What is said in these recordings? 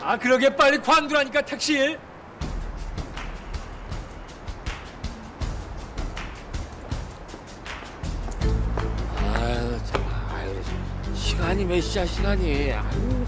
아 그러게 빨리 관두라니까 택시. 아유 참 아유 시간이 몇 시야 시간이 아유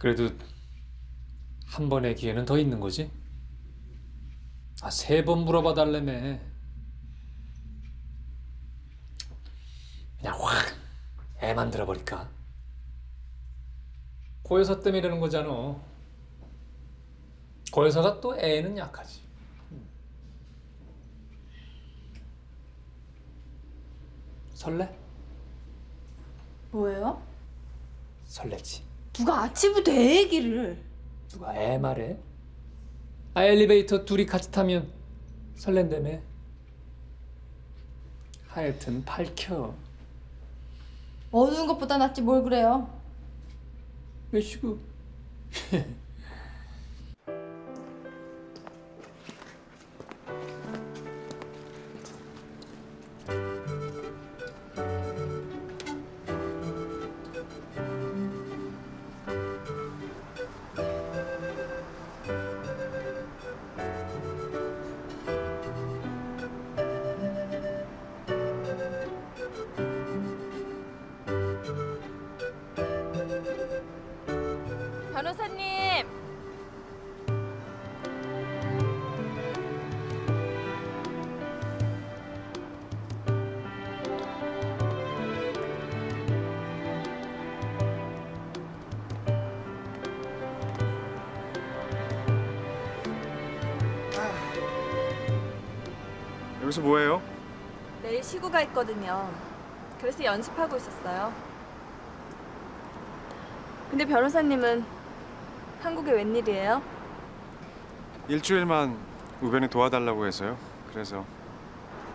그래도 한 번의 기회는 더 있는 거지? 아 세 번 물어봐 달래매. 그냥 확 애 만들어 버릴까? 고여사 때문에 이러는 거잖아. 고여사가 또 애는 약하지. 설레? 뭐예요? 설레지. 누가 아침부터 애 얘기를. 누가 애 말해? 아 엘리베이터 둘이 같이 타면 설렌다며? 하여튼 밝혀. 어두운 것보다 낫지 뭘 그래요? 몇 시고 여기서 뭐해요? 내일 시구가 있거든요. 그래서 연습하고 있었어요. 근데 변호사님은 한국에 웬일이에요? 일주일만 우변이 도와달라고 해서요. 그래서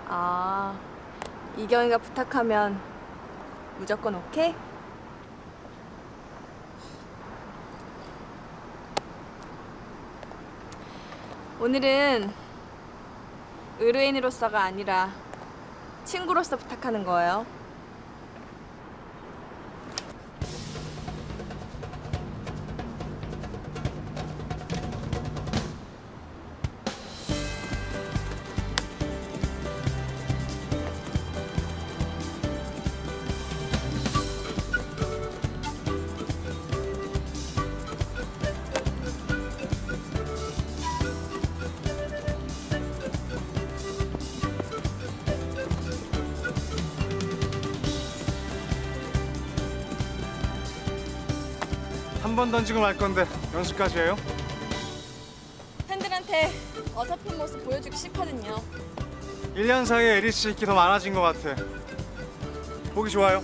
아, 이경이가 부탁하면 무조건 오케이? 오늘은 의뢰인으로서가 아니라 친구로서 부탁하는 거예요. 한 번 던지고 말 건데 연습까지 해요? 팬들한테 어설픈 모습 보여주기 싫거든요. 1년 사이에 에리 씨 인기 더 많아진 것 같아. 보기 좋아요.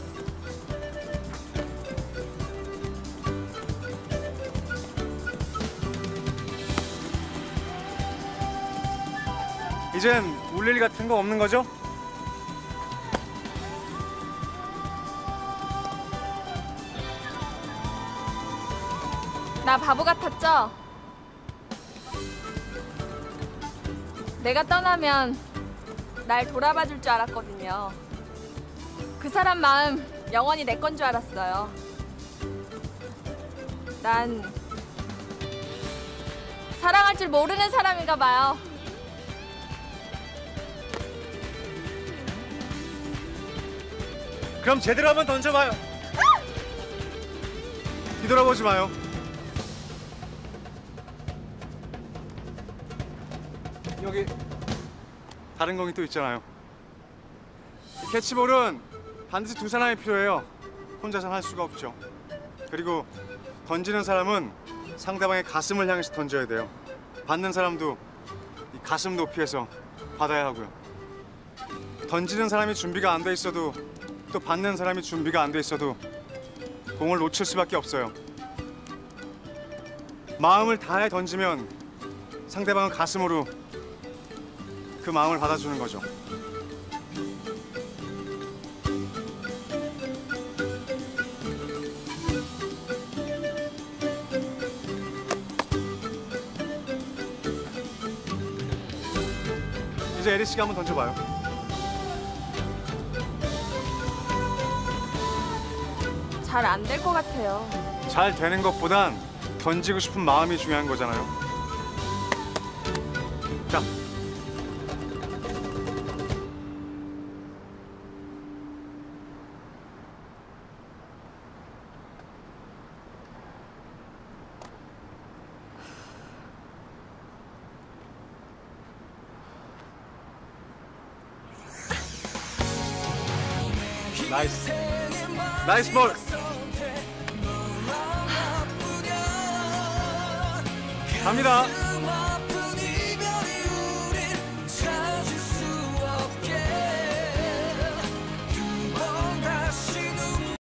이젠 울릴 일 같은 거 없는 거죠? 나 바보 같았죠? 내가 떠나면 날 돌아봐 줄 줄 알았거든요. 그 사람 마음 영원히 내 건 줄 알았어요. 난 사랑할 줄 모르는 사람인가 봐요. 그럼 제대로 한번 던져봐요. 뒤돌아보지 마요. 여기 다른 공이 또 있잖아요. 이 캐치볼은 반드시 두 사람이 필요해요. 혼자선 할 수가 없죠. 그리고 던지는 사람은 상대방의 가슴을 향해서 던져야 돼요. 받는 사람도 이 가슴 높이에서 받아야 하고요. 던지는 사람이 준비가 안 돼 있어도 또 받는 사람이 준비가 안 돼 있어도 공을 놓칠 수밖에 없어요. 마음을 다해 던지면 상대방은 가슴으로 그 마음을 받아주는 거죠. 이제 에리 씨가 한번 던져봐요. 잘 안 될 것 같아요. 잘 되는 것보단 던지고 싶은 마음이 중요한 거잖아요. 나이스. 나이스 볼. 갑니다.